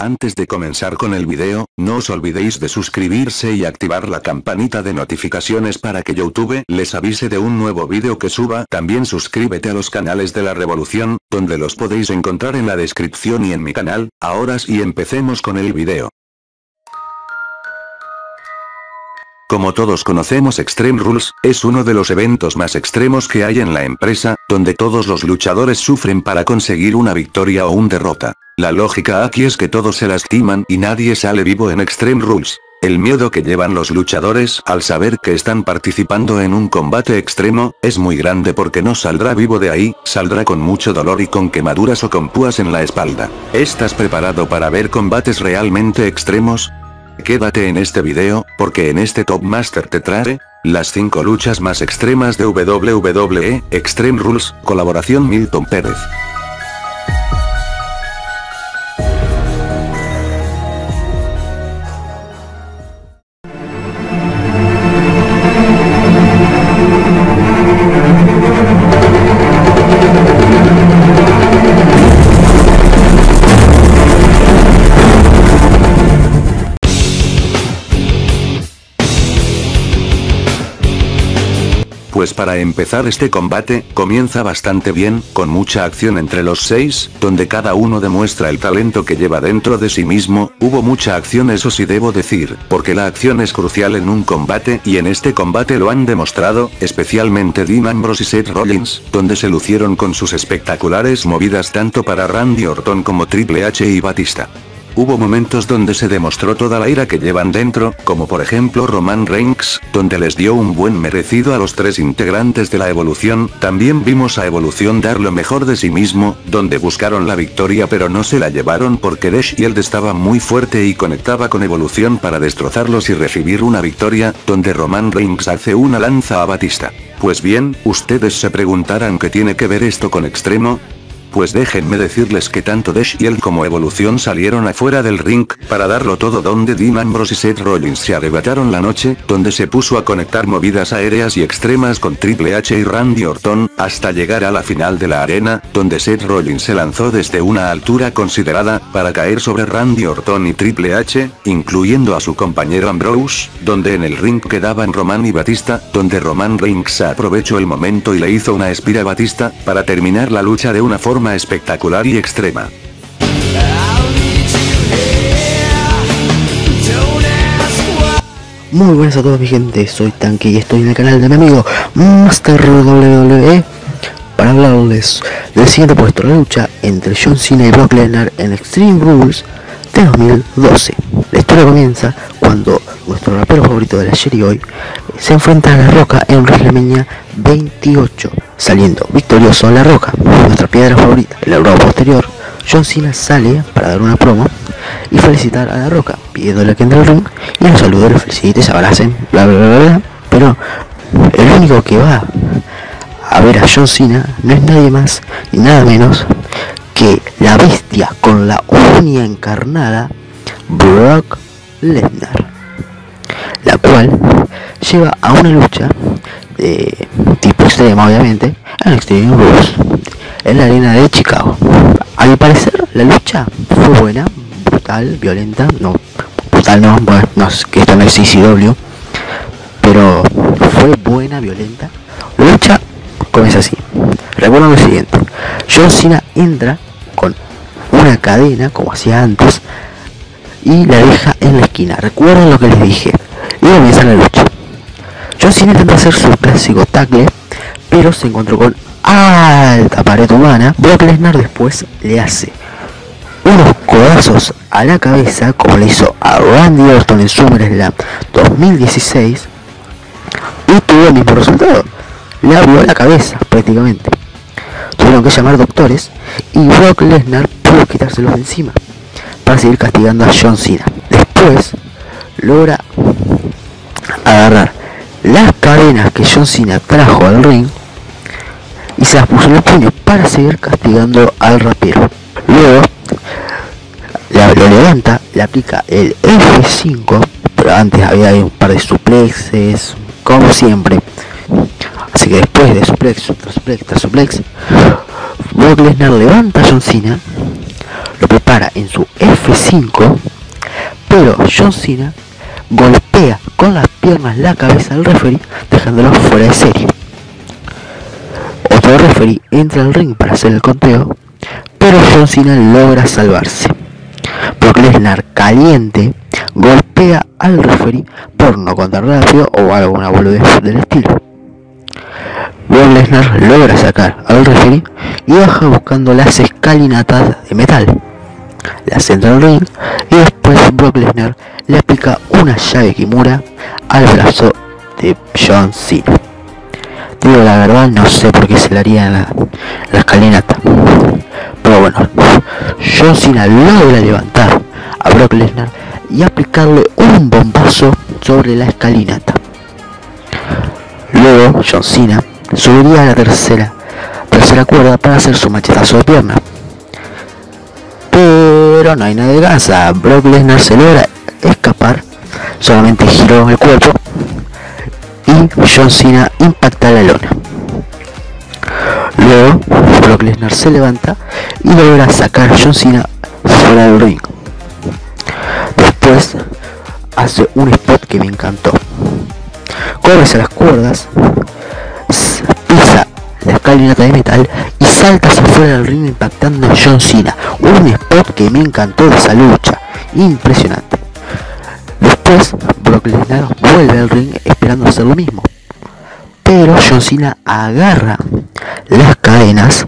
Antes de comenzar con el video, no os olvidéis de suscribirse y activar la campanita de notificaciones para que YouTube les avise de un nuevo video que suba. También suscríbete a los canales de la Revolución, donde los podéis encontrar en la descripción y en mi canal. Ahora sí empecemos con el video. Como todos conocemos Extreme Rules, es uno de los eventos más extremos que hay en la empresa, donde todos los luchadores sufren para conseguir una victoria o un derrota. La lógica aquí es que todos se lastiman y nadie sale vivo en Extreme Rules. El miedo que llevan los luchadores al saber que están participando en un combate extremo, es muy grande porque no saldrá vivo de ahí, saldrá con mucho dolor y con quemaduras o con púas en la espalda. ¿Estás preparado para ver combates realmente extremos? Quédate en este video, porque en este Top Master te trae, las 5 luchas más extremas de WWE, Extreme Rules, colaboración Milton Pérez. Para empezar este combate, comienza bastante bien, con mucha acción entre los seis, donde cada uno demuestra el talento que lleva dentro de sí mismo, hubo mucha acción eso sí debo decir, porque la acción es crucial en un combate y en este combate lo han demostrado, especialmente Dean Ambrose y Seth Rollins, donde se lucieron con sus espectaculares movidas tanto para Randy Orton como Triple H y Batista. Hubo momentos donde se demostró toda la ira que llevan dentro, como por ejemplo Roman Reigns, donde les dio un buen merecido a los tres integrantes de la evolución, también vimos a Evolución dar lo mejor de sí mismo, donde buscaron la victoria pero no se la llevaron porque The Shield estaba muy fuerte y conectaba con Evolución para destrozarlos y recibir una victoria, donde Roman Reigns hace una lanza a Batista. Pues bien, ustedes se preguntarán qué tiene que ver esto con extremo, pues déjenme decirles que tanto The Shield como Evolución salieron afuera del ring, para darlo todo donde Dean Ambrose y Seth Rollins se arrebataron la noche, donde se puso a conectar movidas aéreas y extremas con Triple H y Randy Orton, hasta llegar a la final de la arena, donde Seth Rollins se lanzó desde una altura considerada, para caer sobre Randy Orton y Triple H, incluyendo a su compañero Ambrose, donde en el ring quedaban Roman y Batista, donde Roman Reigns aprovechó el momento y le hizo una espira a Batista, para terminar la lucha de una forma espectacular y extrema. Muy buenas a todos mi gente, soy Tanque y estoy en el canal de mi amigo Master WWE para hablarles del siguiente puesto de lucha entre John Cena y Brock Lesnar en Extreme Rules de 2012. La historia comienza cuando nuestro rapero favorito de la serie hoy se enfrenta a La Roca en WrestleMania 28, saliendo victorioso La Roca, nuestra piedra favorita. En el bravo posterior, John Cena sale para dar una promo y felicitar a La Roca, pidiéndole que entre al ring y los salude, los felicite, se abracen, bla bla bla bla. Pero el único que va a ver a John Cena no es nadie más ni nada menos que la bestia con la uña encarnada, Brock Lesnar, la cual lleva a una lucha de tipo extrema obviamente en Extreme Rules en la arena de Chicago. A mi parecer la lucha fue buena, brutal, violenta, no, brutal no, bueno, no que esto no es CCW, pero fue buena, violenta. La lucha comienza así. Recuerden lo siguiente, John Cena entra con una cadena como hacía antes y la deja en la esquina. Recuerden lo que les dije. Y comienza la lucha. John Cena intenta hacer su clásico tackle, pero se encontró con alta pared humana. Brock Lesnar después le hace unos codazos a la cabeza, como le hizo a Randy Orton en SummerSlam 2016, y tuvo el mismo resultado. Le abrió la cabeza prácticamente. Tuvieron que llamar doctores y Brock Lesnar pudo quitárselos de encima para seguir castigando a John Cena. Después logra agarrar las cadenas que John Cena trajo al ring y se las puso en el puño para seguir castigando al rapero. Luego lo levanta, le aplica el F5, pero antes había un par de suplexes, como siempre. Así que después de suplex, tras suplex, tras suplex, Brock Lesnar levanta a John Cena, lo prepara en su F5, pero John Cena golpea con las piernas la cabeza del referee, dejándolo fuera de serie. Otro referee entra al ring para hacer el conteo, pero John Cena logra salvarse. Brock Lesnar caliente golpea al referee por no contar rápido o alguna boludez del estilo. Brock Lesnar logra sacar al referee y baja buscando las escalinatas de metal. La centra al ring y después Brock Lesnar le aplica una llave Kimura al brazo de John Cena. Digo la verdad, no sé por qué se le haría la, escalinata. Pero bueno, John Cena logra levantar a Brock Lesnar y aplicarle un bombazo sobre la escalinata. Luego John Cena subiría a la tercera, tercera cuerda para hacer su machetazo de pierna. Pero no hay nada de gansa. Brock Lesnar escapar, solamente giró el cuerpo y John Cena impacta la lona. Luego Brock Lesnar se levanta y logra sacar a John Cena fuera del ring. Después hace un spot que me encantó. Corre hacia las cuerdas, pisa la escalinata de metal y salta hacia fuera del ring impactando a John Cena. Un spot que me encantó de esa lucha. Impresionante. Después, Brock Lesnar vuelve al ring esperando hacer lo mismo. Pero John Cena agarra las cadenas.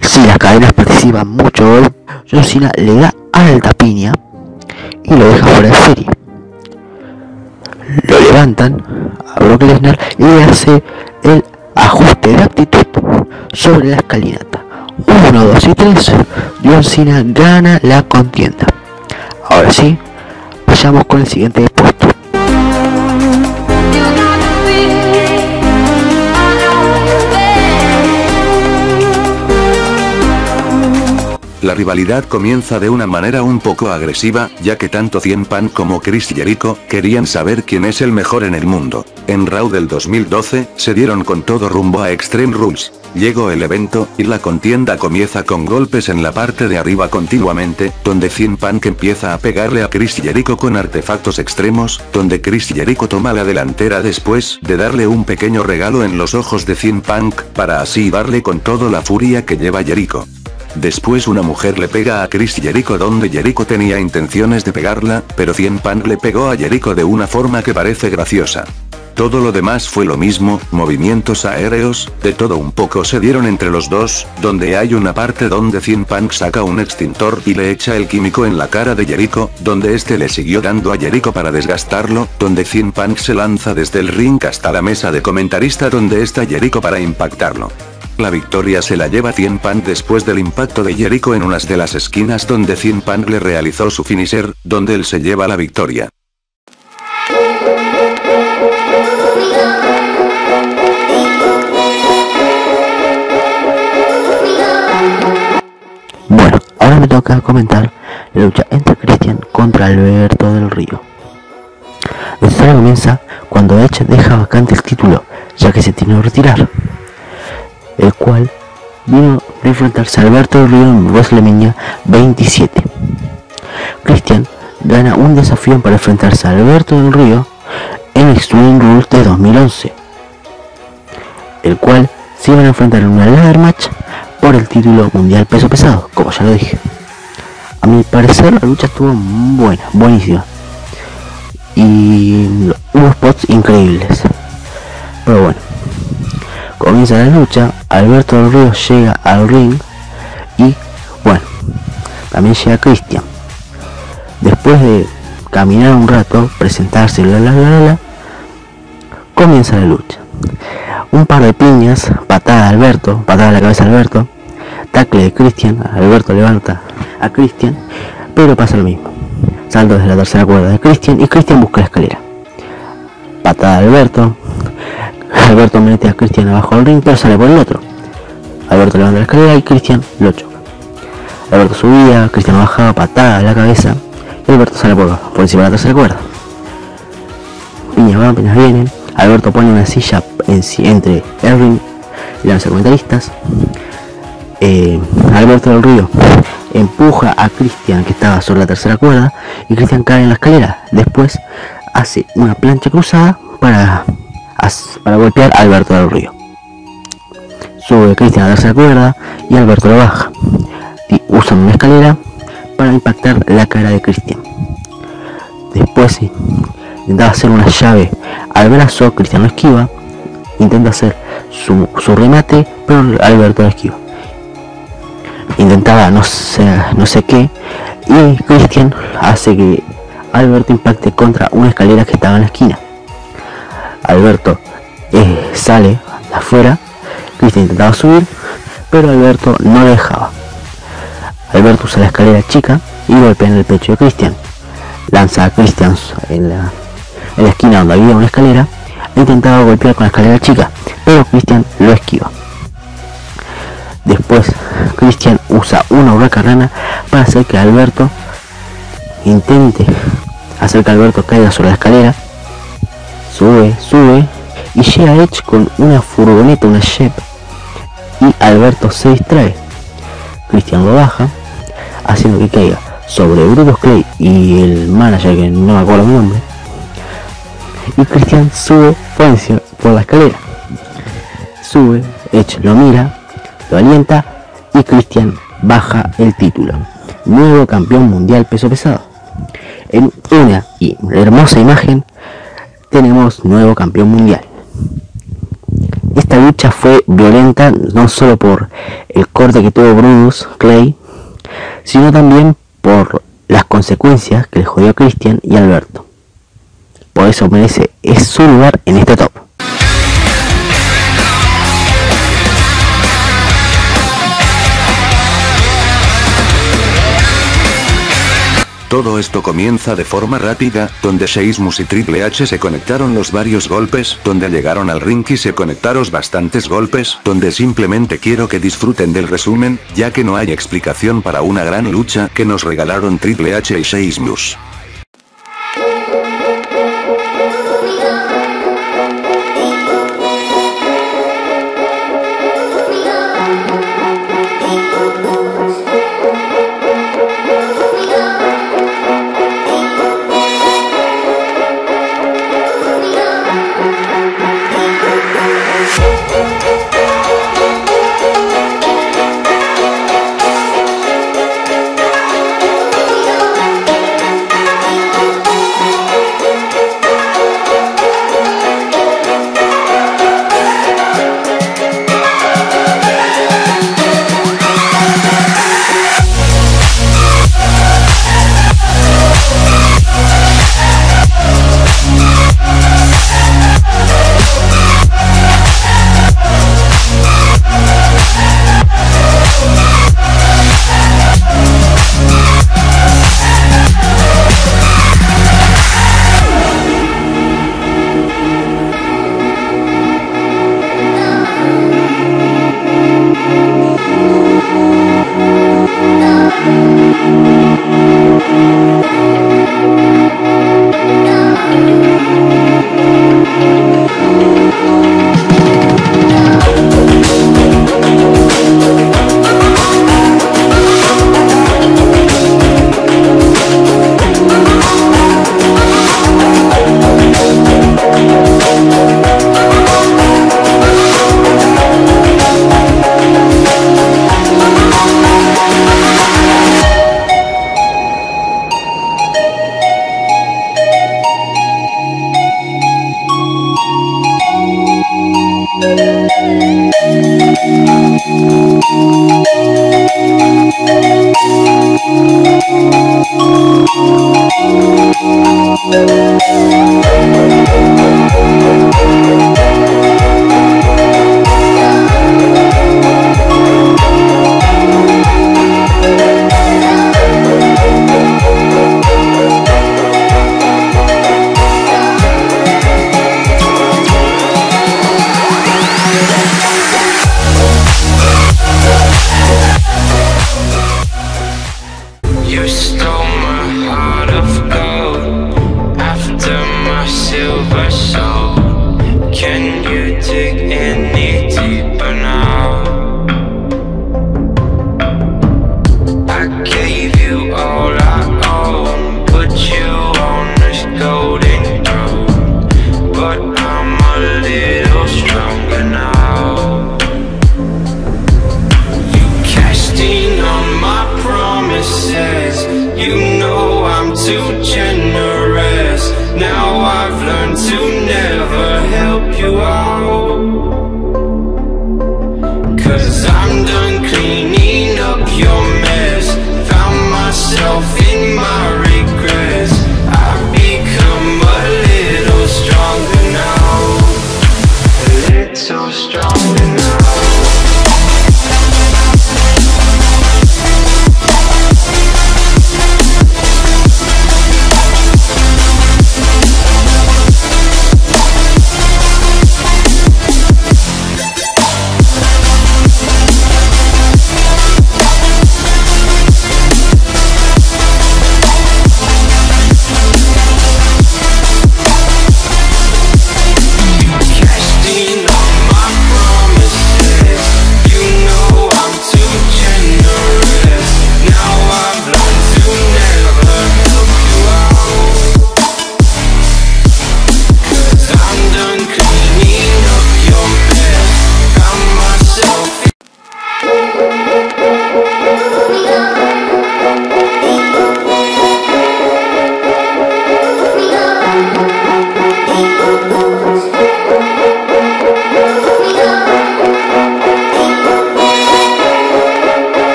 Si las cadenas participan mucho, John Cena le da alta piña y lo deja fuera de serie. Lo levantan a Brock Lesnar y le hace el ajuste de actitud sobre la escalinata. 1, 2 y 3. John Cena gana la contienda. Ahora sí, vayamos con el siguiente puesto. La rivalidad comienza de una manera un poco agresiva, ya que tanto Cien Pan como Chris Jericho querían saber quién es el mejor en el mundo. En Raw del 2012, se dieron con todo rumbo a Extreme Rules. Llegó el evento, y la contienda comienza con golpes en la parte de arriba continuamente, donde Cien Punk empieza a pegarle a Chris Jericho con artefactos extremos, donde Chris Jericho toma la delantera después de darle un pequeño regalo en los ojos de Cien Punk, para así darle con toda la furia que lleva Jericho. Después una mujer le pega a Chris Jericho donde Jericho tenía intenciones de pegarla, pero Cien Punk le pegó a Jericho de una forma que parece graciosa. Todo lo demás fue lo mismo, movimientos aéreos, de todo un poco se dieron entre los dos, donde hay una parte donde Cien Punk saca un extintor y le echa el químico en la cara de Jericho, donde este le siguió dando a Jericho para desgastarlo, donde Cien Punk se lanza desde el ring hasta la mesa de comentarista donde está Jericho para impactarlo. La victoria se la lleva Cien Pan después del impacto de Jericho en unas de las esquinas donde Cien Pan le realizó su finisher, donde él se lleva la victoria. Bueno, ahora me toca comentar la lucha entre Christian contra Alberto del Río. La historia comienza cuando Edge deja vacante el título, ya que se tiene que retirar el cual vino a enfrentarse a Alberto en WrestleMania 27. Christian gana un desafío para enfrentarse a Alberto del Río en Extreme Rules de 2011, el cual se iban a enfrentar en una ladder match por el título mundial peso pesado, como ya lo dije. A mi parecer la lucha estuvo buena, buenísima. Y hubo spots increíbles. Pero bueno, comienza la lucha, Alberto del Río llega al ring y bueno, también llega Cristian. Después de caminar un rato, presentarse, la la la la, comienza la lucha. Un par de piñas, patada de Alberto, patada a la cabeza de Alberto, tacle de Cristian, Alberto levanta a Cristian, pero pasa lo mismo. Salto desde la tercera cuerda de Cristian y Cristian busca la escalera. Patada de Alberto, Alberto mete a Cristian abajo del ring, pero sale por el otro. Alberto levanta la escalera y Cristian lo choca. Alberto subía, Cristian bajaba, patada a la cabeza, y Alberto sale por, por encima de la tercera cuerda. Piñas van, piñas vienen. Alberto pone una silla en, entre el ring y los comentaristas. Eh, Alberto del Río empuja a Cristian que estaba sobre la tercera cuerda y Cristian cae en la escalera. Después hace una plancha cruzada para, para golpear a Alberto del Río. Sube Cristian a la tercera cuerda y Alberto lo baja. Y usan una escalera para impactar la cara de Cristian. Después intenta hacer una llave al brazo, Cristian lo esquiva, intenta hacer su, remate, pero Alberto lo esquiva intentaba no sé, no sé qué y Christian hace que Alberto impacte contra una escalera que estaba en la esquina. Alberto eh, sale afuera, Christian intentaba subir, pero Alberto no lo dejaba. Alberto usa la escalera chica y golpea en el pecho de Christian. Lanza a Christian en la, esquina donde había una escalera e intentaba golpear con la escalera chica, pero Christian lo esquiva. Después, Christian usa una huracán para hacer que Alberto intente hacer que Alberto caiga sobre la escalera. Sube, sube y llega Edge con una furgoneta, una Jeep y Alberto se distrae. Christian lo baja, haciendo que caiga sobre Brutus Clay y el manager que no me acuerdo el nombre. Y Christian sube por, por la escalera. Sube, Edge lo mira, lo alienta y Cristian baja el título. Nuevo campeón mundial peso pesado. En una hermosa imagen tenemos nuevo campeón mundial. Esta lucha fue violenta no solo por el corte que tuvo Bruce Clay, sino también por las consecuencias que le jodió Christian y Alberto. Por eso merece su lugar en este top. Todo esto comienza de forma rápida, donde Sheamus y Triple H se conectaron los varios golpes, donde llegaron al ring y se conectaron bastantes golpes, donde simplemente quiero que disfruten del resumen, ya que no hay explicación para una gran lucha que nos regalaron Triple H y Sheamus.